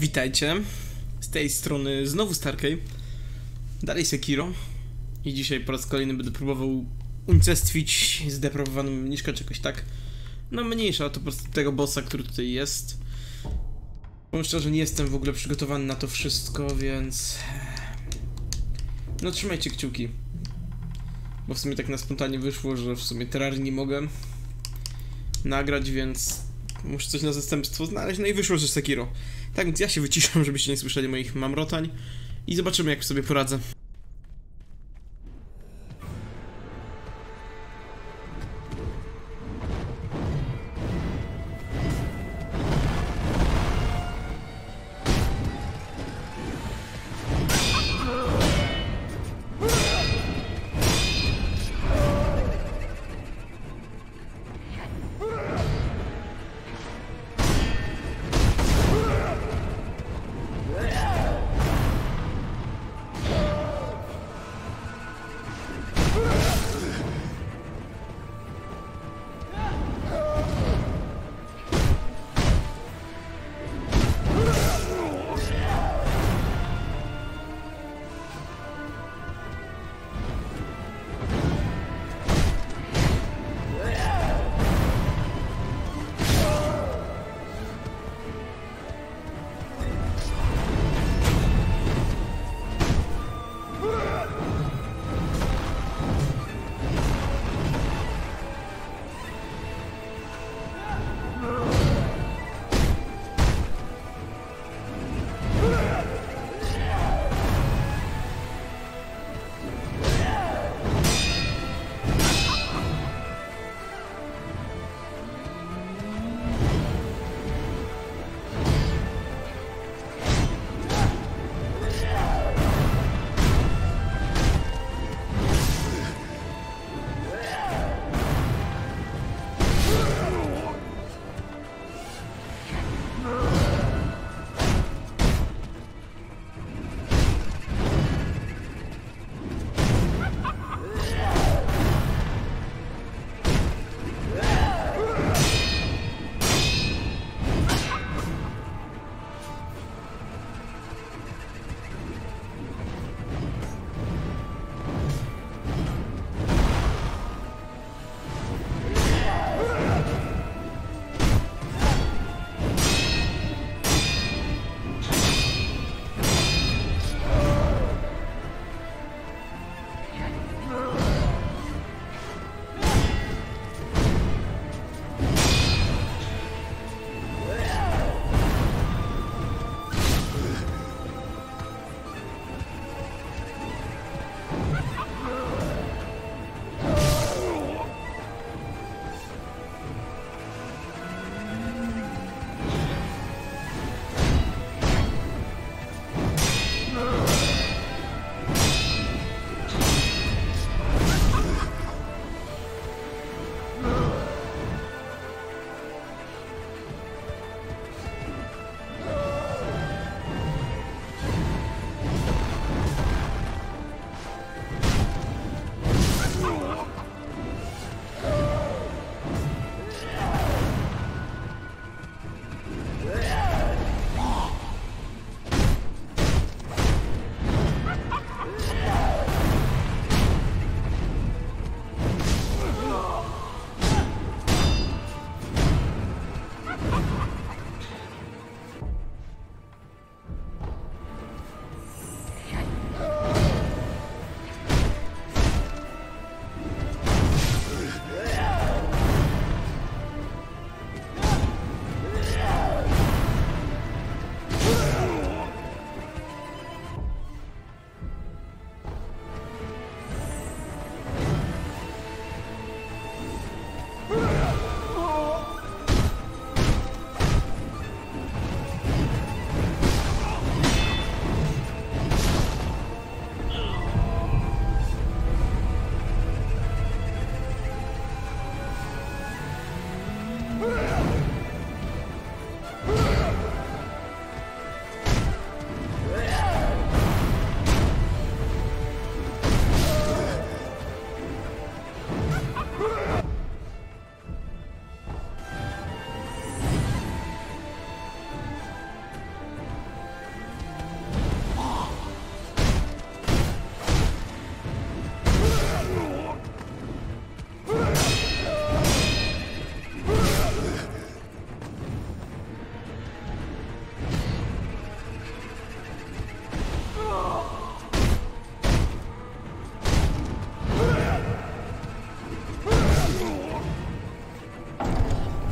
Witajcie. Z tej strony znowu Starkey. Dalej Sekiro. I dzisiaj po raz kolejny będę próbował unicestwić zdeprawowaną mniszkę czy jakoś tak. No mniejsza, to po prostu tego bossa, który tutaj jest. Powiem szczerze, nie jestem w ogóle przygotowany na to wszystko, więc... No trzymajcie kciuki. Bo w sumie tak na spontanie wyszło, że w sumie Terrarii nie mogę nagrać, więc muszę coś na zastępstwo znaleźć, no i wyszło, że Sekiro. Tak więc ja się wyciszam, żebyście nie słyszeli moich mamrotań i zobaczymy jak sobie poradzę.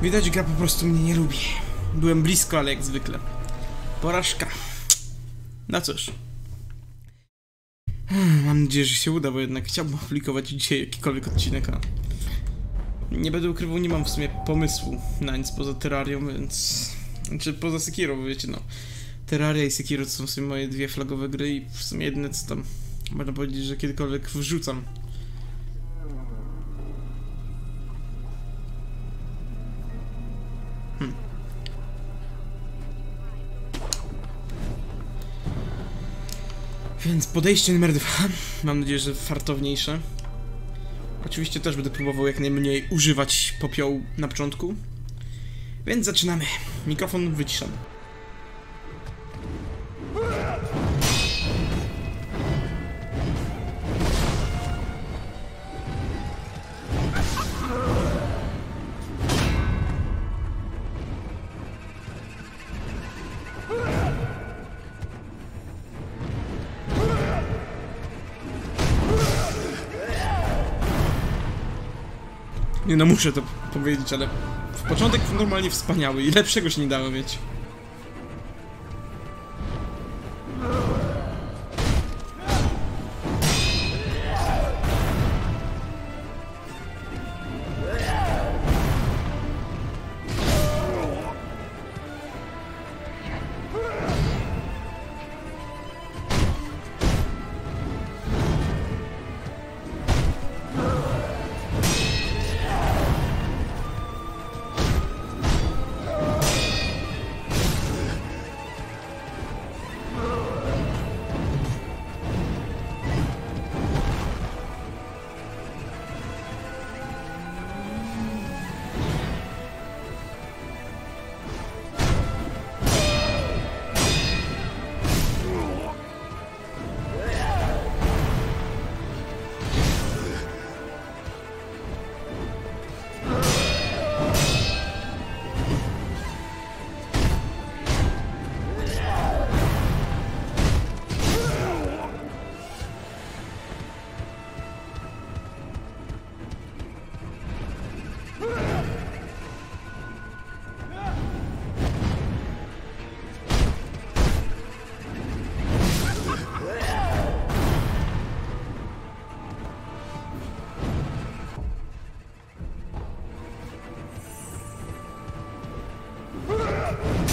Widać, gra po prostu mnie nie lubi. Byłem blisko, ale jak zwykle. Porażka. No cóż. Mam nadzieję, że się uda, bo jednak chciałbym opublikować dzisiaj jakikolwiek odcinek. Nie będę ukrywał, nie mam w sumie pomysłu na nic poza Terrarią, więc... Znaczy poza Sekiro, wiecie no... Terraria i Sekiro to są w sumie moje dwie flagowe gry i w sumie jedyne co tam... Można powiedzieć, że kiedykolwiek wrzucam. Więc podejście numer dwa. Mam nadzieję, że fartowniejsze. Oczywiście też będę próbował jak najmniej używać popiołu na początku. Więc zaczynamy. Mikrofon wyciszam. Nie no, muszę to powiedzieć, ale w początek normalnie wspaniały i lepszego się nie dało mieć. Yeah.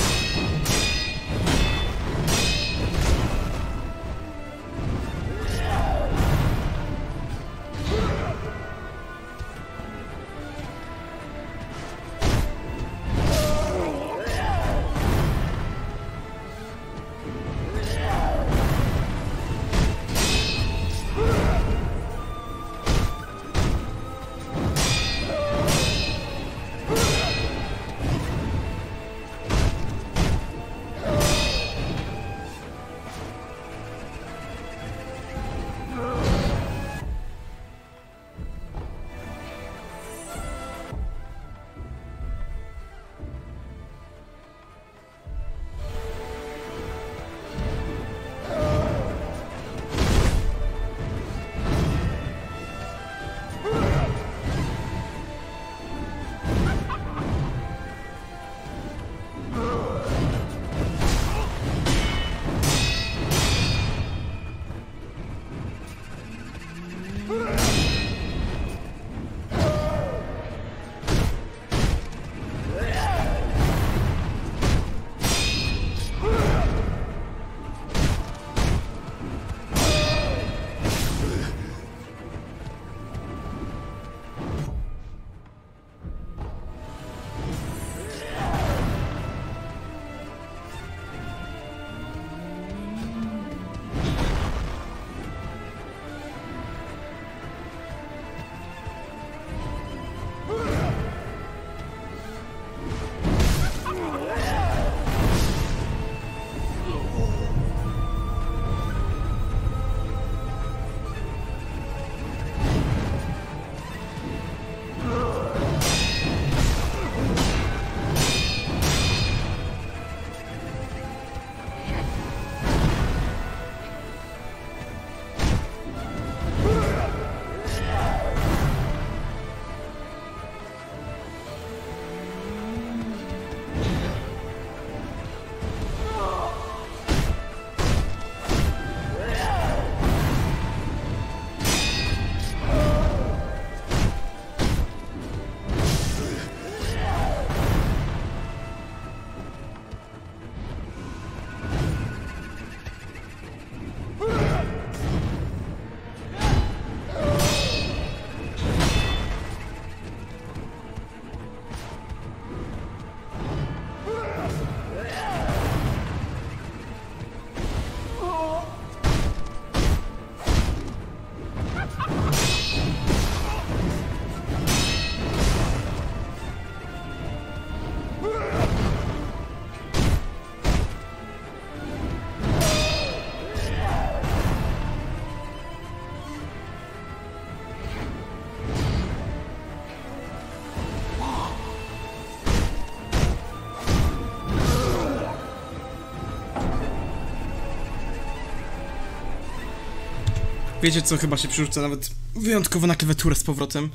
Wiecie co, chyba się przerzucę nawet wyjątkowo na klawiaturę z powrotem.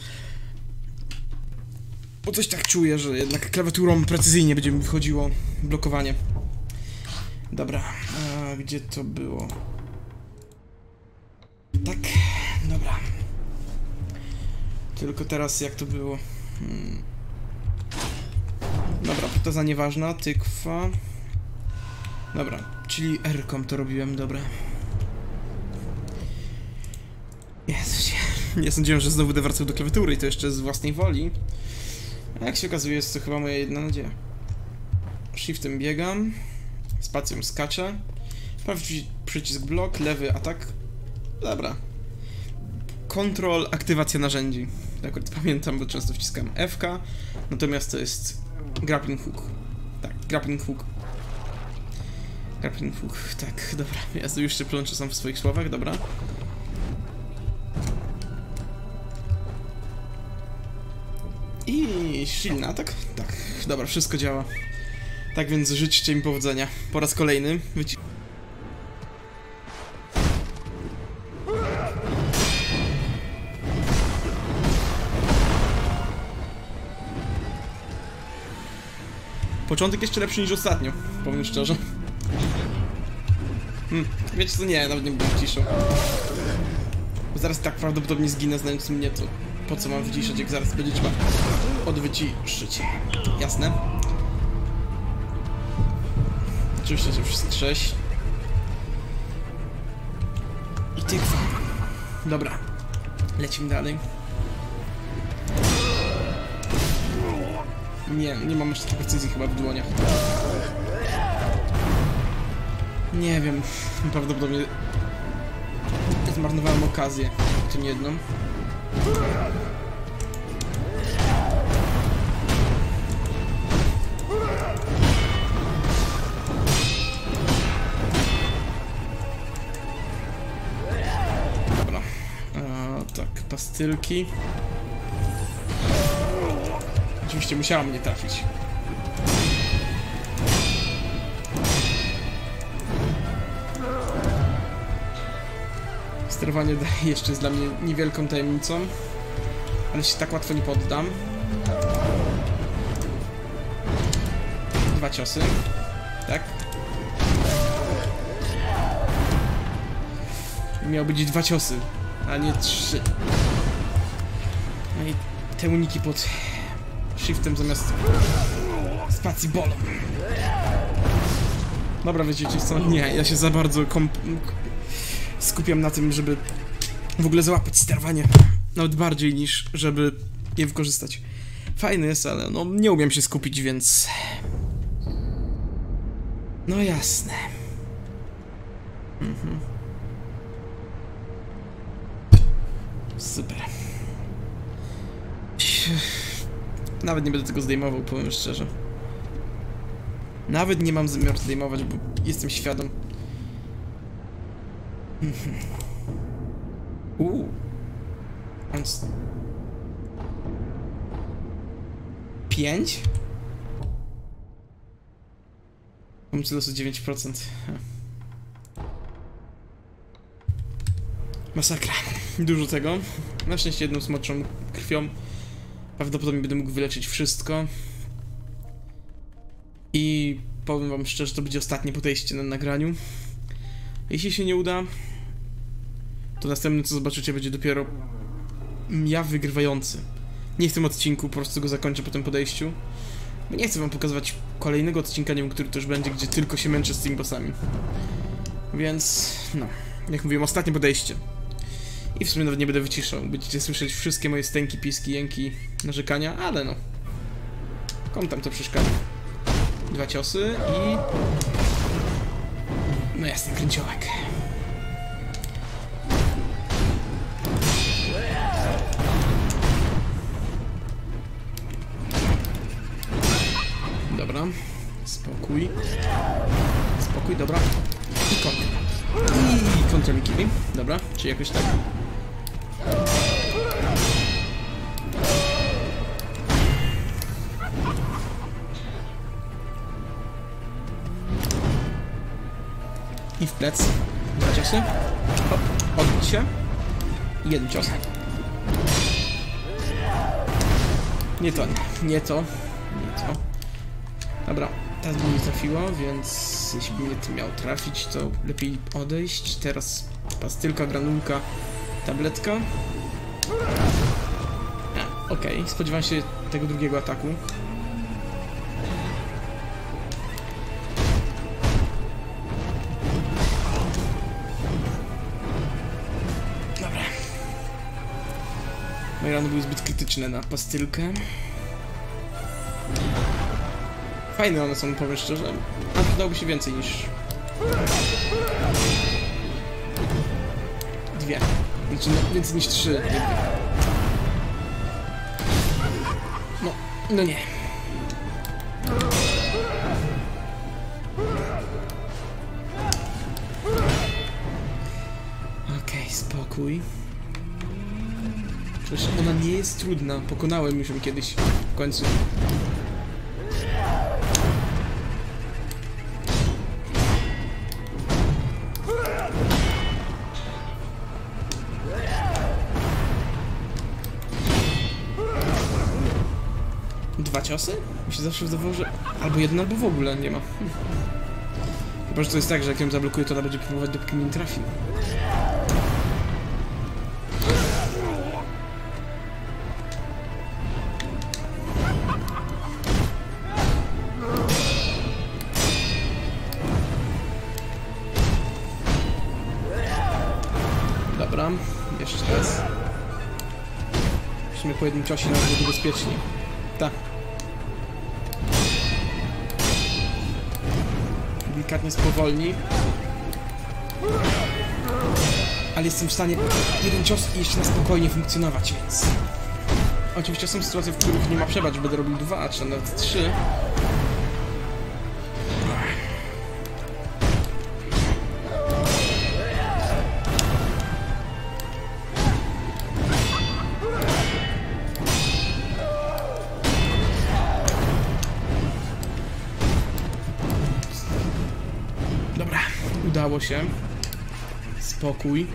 Bo coś tak czuję, że jednak klawiaturą precyzyjnie będzie mi wychodziło blokowanie. Dobra, a gdzie to było? Tak, dobra. Tylko teraz jak to było? Hmm. Dobra, to nieważna, tykwa. Dobra, czyli R-kom to robiłem, dobra. Nie sądziłem, że znowu będę wracał do klawiatury i to jeszcze z własnej woli. A jak się okazuje, jest to chyba moja jedna nadzieja. Shiftem biegam, spacją skaczę, prawy przycisk blok, lewy atak. Dobra. Kontrol, aktywacja narzędzi. Akurat pamiętam, bo często wciskam FK, natomiast to jest grappling hook. Tak, grappling hook. Grappling hook, tak, dobra. Ja już się plączę sam w swoich słowach, dobra. I silny atak? Tak, dobra, wszystko działa. Tak więc życzcie mi powodzenia. Po raz kolejny. Wyci Początek jeszcze lepszy niż ostatnio, powiem szczerze. Hmm, wiecie co, nie, nawet nie będę ciszą. Bo zaraz tak prawdopodobnie zginę, znając mnie, to po co mam wyciszać, jak zaraz będzie trzeba odwyciszyć. Jasne? Oczywiście, wszystko sześć. I tykwa. Dobra. Lecimy dalej. Nie, nie mam jeszcze takiej precyzji chyba w dłoniach. Nie wiem. Prawdopodobnie zmarnowałem okazję tym jedną. Tak, pastylki. Oczywiście musiała mnie trafić. Sterowanie jeszcze jest dla mnie niewielką tajemnicą, ale się tak łatwo nie poddam. Dwa ciosy, tak? Miał być dwa ciosy, a nie trzy. No i te uniki pod shiftem zamiast spacji bolą. Dobra, wiecie co? Nie, ja się za bardzo skupiam na tym, żeby w ogóle załapać sterowanie. Nawet bardziej niż żeby je wykorzystać. Fajny jest, ale no nie umiem się skupić, więc... No jasne. Mhm. Super. Nawet nie będę tego zdejmował, powiem szczerze. Nawet nie mam zamiaru zdejmować, bo jestem świadom. Uuu. Więc... Pięć? Pomysł losu 9%. Masakra. Dużo tego. Na szczęście jedną smoczą krwią. Prawdopodobnie będę mógł wyleczyć wszystko. I powiem wam szczerze, to będzie ostatnie podejście na nagraniu. Jeśli się nie uda, to następne co zobaczycie będzie dopiero ja wygrywający. Nie w tym odcinku, po prostu go zakończę po tym podejściu. Bo nie chcę wam pokazywać kolejnego odcinka, nie wiem, który już będzie, gdzie tylko się męczę z tymi bossami. Więc, no, jak mówiłem, ostatnie podejście. I w sumie nawet nie będę wyciszał. Będziecie słyszeć wszystkie moje stęki, piski, jęki, narzekania, ale no. Komu tam to przeszkadza? Dwa ciosy i... No jasny, kręciołek. Dobra. Spokój. Spokój, dobra. I kontra. I. Dobra, czy jakoś tak. I w plec. Dwa ciosy. Hop, odbić się. Jeden cios. Nie to, nie to, nie to. Dobra, teraz by mnie trafiło, więc jeśli by mnie to miał trafić, to lepiej odejść. Teraz pastylka, granulka, tabletka. Okej, spodziewam się tego drugiego ataku. Rany były zbyt krytyczne na pastylkę. Fajne one są, powiem szczerze. A przydałoby się więcej niż... Dwie. Znaczy, no, więcej niż trzy. No, no nie. Okej, spokój. Przecież ona nie jest trudna. Pokonałem już ją kiedyś. W końcu. Dwa ciosy? Mi się zawsze wydawało, że albo jeden, albo w ogóle nie ma. Hm. Chyba, że to jest tak, że jak ją zablokuję, to ona będzie próbować, dopóki nie trafi. Musimy po jednym ciosie nawet będzie bezpiecznie. Tak. Delikatnie spowolni. Ale jestem w stanie jeden cios i jeszcze na spokojnie funkcjonować, więc... Oczywiście są sytuacje, w których nie ma przebacz, będę robił dwa, czy nawet trzy. Udało się. Spokój.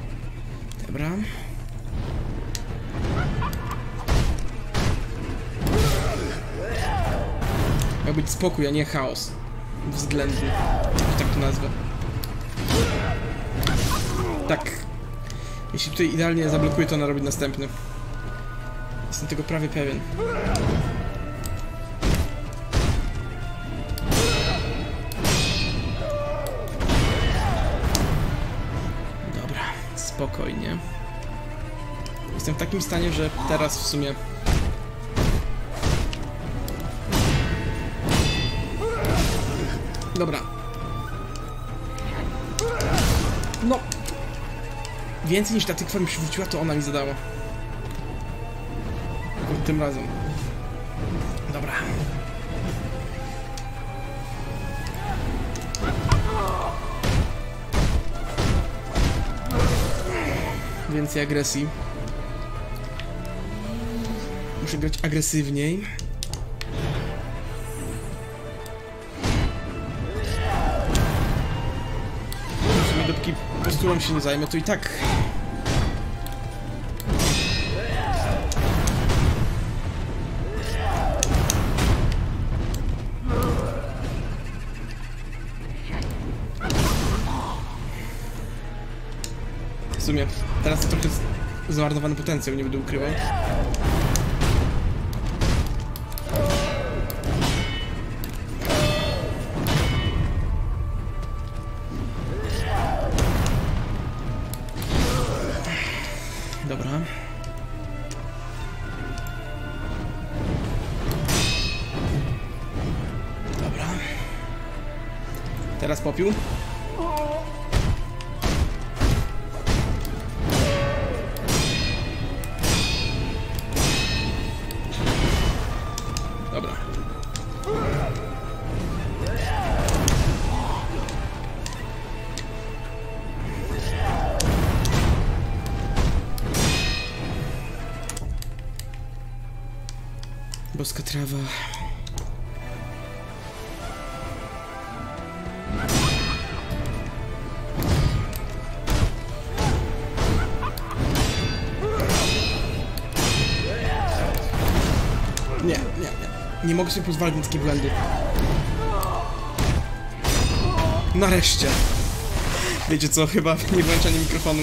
Dobra. Miał być spokój, a nie chaos. Względny. Tak to nazwę. Tak. Jeśli tutaj idealnie zablokuję, to narobić następny. Jestem tego prawie pewien. Spokojnie. Jestem w takim stanie, że teraz w sumie... Dobra. No. Więcej niż ta tykwa mi przywróciła, to ona mi zadała. Tym razem. Dobra. Więcej agresji. Muszę grać agresywniej. W sumie dopóki posturą się nie zajmę, to i tak... zmarnowany potencjał, nie będę ukrywał. Dobra. Dobra. Teraz popiół. trawa. Nie, nie, nie. Nie mogę sobie pozwolić na takie błędy. Nareszcie. Wiecie co, chyba nie włączanie mikrofonu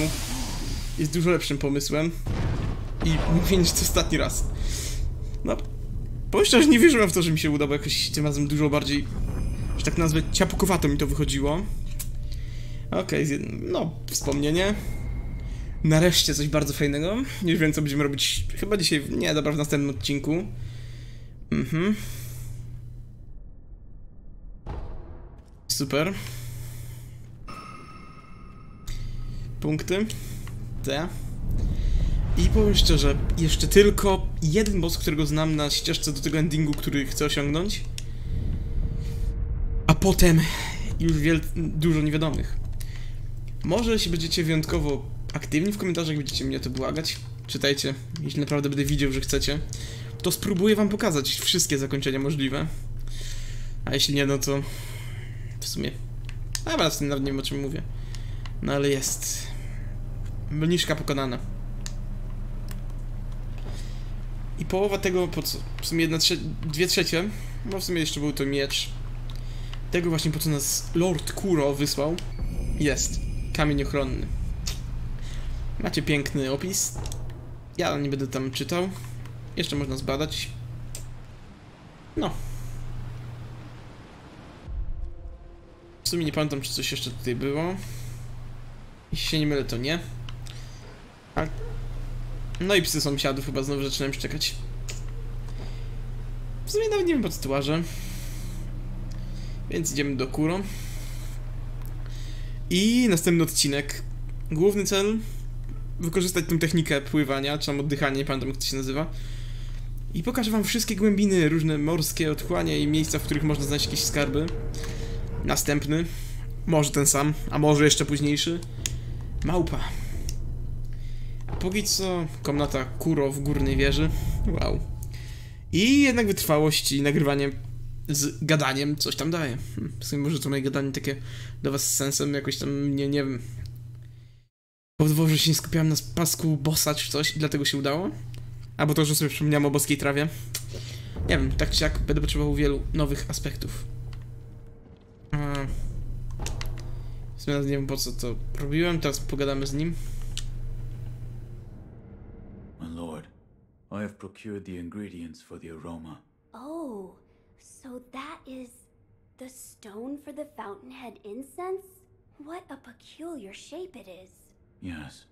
jest dużo lepszym pomysłem. I mówię niż ostatni raz. No, powiem szczerze, nie wierzyłem w to, że mi się uda, bo jakoś tym razem dużo bardziej, że tak nazwę, ciapukowato mi to wychodziło. Okej, okay, no, wspomnienie. Nareszcie coś bardzo fajnego. Już wiem, co będziemy robić chyba dzisiaj, nie, dobra, w następnym odcinku. Mhm. Super. Punkty. Te. I powiem szczerze, jeszcze tylko jeden boss, którego znam na ścieżce do tego endingu, który chcę osiągnąć. A potem już dużo niewiadomych. Może jeśli będziecie wyjątkowo aktywni w komentarzach, będziecie mnie to błagać. Czytajcie, jeśli naprawdę będę widział, że chcecie. To spróbuję wam pokazać wszystkie zakończenia możliwe. A jeśli nie, no to... W sumie... A teraz nawet nie wiem o czym mówię. No ale jest... Mniszka pokonana. I połowa tego, po co? W sumie jedna trze dwie trzecie, bo w sumie jeszcze był to miecz. Tego właśnie po co nas Lord Kuro wysłał. Jest. Kamień ochronny. Macie piękny opis. Ja nie będę tam czytał. Jeszcze można zbadać. No. W sumie nie pamiętam, czy coś jeszcze tutaj było. Jeśli się nie mylę, to nie. A... No i psy sąsiadów chyba znowu zaczynałem szczekać. W sumie nawet nie wiem po co tułażę. Więc idziemy do Kuro. I następny odcinek. Główny cel wykorzystać tą technikę pływania, czy tam oddychania, nie pamiętam jak to się nazywa. I pokażę wam wszystkie głębiny, różne morskie otchłanie i miejsca, w których można znaleźć jakieś skarby. Następny, może ten sam, a może jeszcze późniejszy. Małpa. Póki co komnata Kuro w górnej wieży. Wow. I jednak wytrwałość i nagrywanie z gadaniem coś tam daje. Hm, w sumie może to moje gadanie takie do was z sensem jakoś tam, nie, nie wiem, powodowało, że się nie skupiałem na pasku bossa czy coś i dlatego się udało. Albo to, że sobie przypomniałem o boskiej trawie. Nie wiem, tak czy jak będę potrzebował wielu nowych aspektów. W sumie nie wiem po co to robiłem, teraz pogadamy z nim. My lord, I have procured the ingredients for the aroma. Oh, so that is the stone for the fountainhead incense? What a peculiar shape it is. Yes.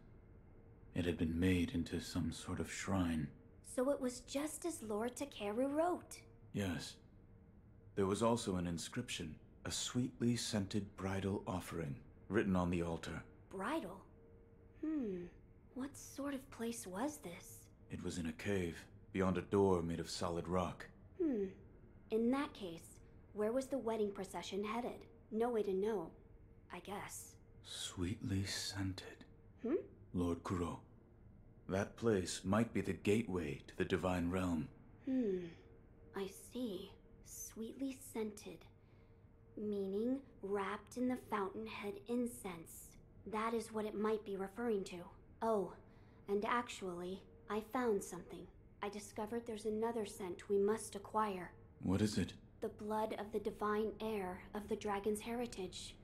It had been made into some sort of shrine. So it was just as Lord Takeru wrote. Yes. There was also an inscription, a sweetly scented bridal offering, written on the altar. Bridal? Hmm, what sort of place was this? It was in a cave, beyond a door made of solid rock. Hmm, in that case, where was the wedding procession headed? No way to know, I guess. Sweetly scented. Hmm? Lord Kuro. That place might be the gateway to the divine realm. Hmm, I see. Sweetly scented. Meaning wrapped in the fountainhead incense. That is what it might be referring to. Oh, and actually, I found something. I discovered there's another scent we must acquire. What is it? The blood of the divine heir of the dragon's heritage.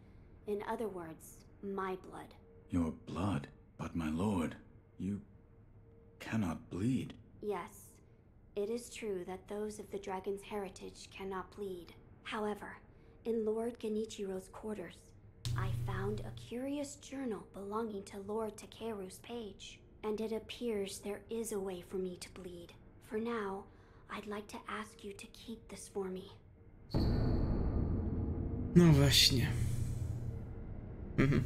In other words, my blood. Your blood. But my lord, you cannot bleed. Yes, it is true that those of the dragon's heritage cannot bleed. However, in Lord Genichiro's quarters, I found a curious journal belonging to Lord Takeru's page, and it appears there is a way for me to bleed. For now, I'd like to ask you to keep this for me. No właśnie. Mhm.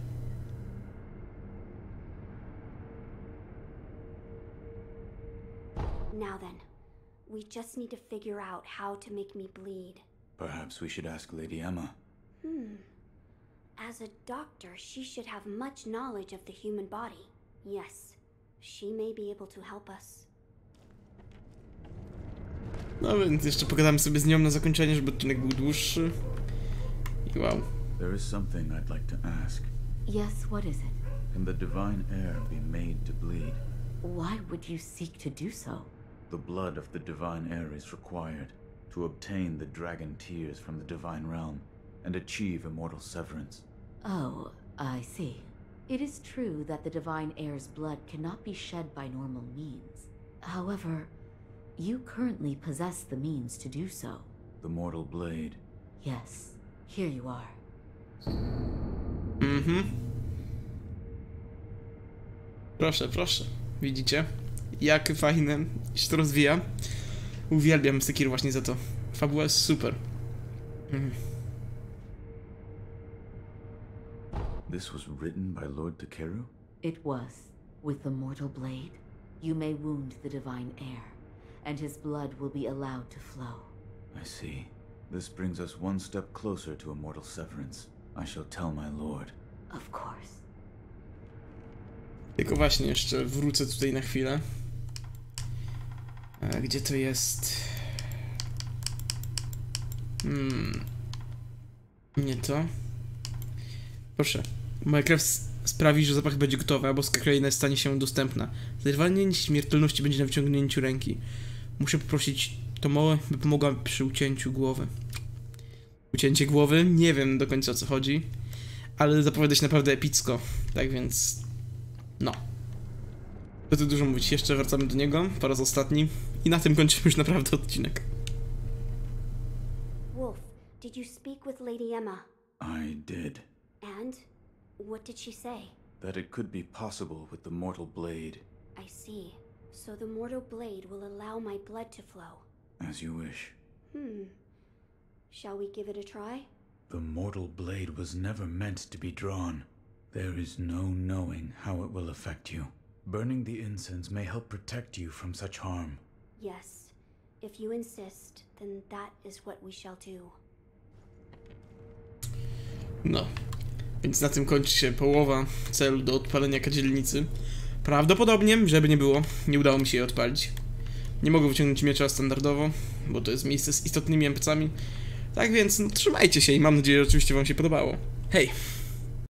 Now then, we just need to figure out how to make me bleed. Perhaps we should ask Lady Emma. Hmm. As a doctor, she should have much knowledge of the human body. Yes, she may be able to help us. No więc jeszcze pogadamy sobie z nią na zakończenie, żeby odcinek był dłuższy. I wow. There is something I'd like to ask. Yes, what is it? Can the divine air be made to bleed? Why would you seek to do so? The blood of the divine air is required. to obtain the dragon tears from the divine realm and achieve immortal severance. Oh, I see. It is true that the divine heir's blood cannot be shed by normal means. However, you currently possess the means to do so. The mortal blade. Yes, here you are. Mhm. Proszę, proszę. Widzicie? Jak fajne się to rozwija. Uwielbiam Sekiro właśnie za to. Fabuła jest super. Mhm. This was written by Lord Takeru? It was. With the mortal blade, you may wound the divine heir, and his blood will be allowed to flow. I see. This brings us one step closer to immortal severance. I shall tell my lord. Of course. Tylko właśnie jeszcze wrócę tutaj na chwilę. A gdzie to jest? Hmm. Nie to. Proszę. Moja krew sprawi, że zapach będzie gotowy, a boska kraina stanie się dostępna. Zerwanie śmiertelności będzie na wyciągnięciu ręki. Muszę poprosić Tomoę, by pomogła przy ucięciu głowy. Ucięcie głowy? Nie wiem do końca o co chodzi, ale zapowiada się naprawdę epicko. Tak więc no. To tu dużo mówić. Jeszcze wracamy do niego po raz ostatni. I na tym kończymy już naprawdę odcinek. Wolf, did you speak with Lady Emma? I did. And what did she say? That it could be possible with the mortal blade. I see. So the mortal blade will allow my blood to flow. As you wish. Hmm. Shall we give it a try? The mortal blade was never meant to be drawn. There is no knowing how it will affect you. Burning the incense may help protect you from such harm. Yes. If you insist, then that is what we shall do. No. Więc na tym kończy się połowa celu do odpalenia kadzielnicy. Prawdopodobnie, żeby nie było, nie udało mi się jej odpalić. Nie mogę wyciągnąć miecza standardowo, bo to jest miejsce z istotnymi NPC-ami. Tak więc no, trzymajcie się i mam nadzieję, że oczywiście wam się podobało. Hej!